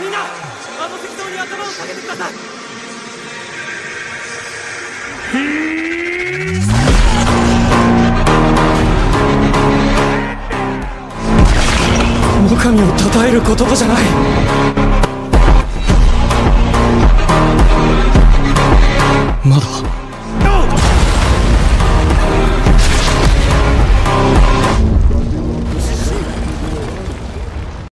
みんなあの適当に頭を下げてください最上を称える言葉じゃない。まだ。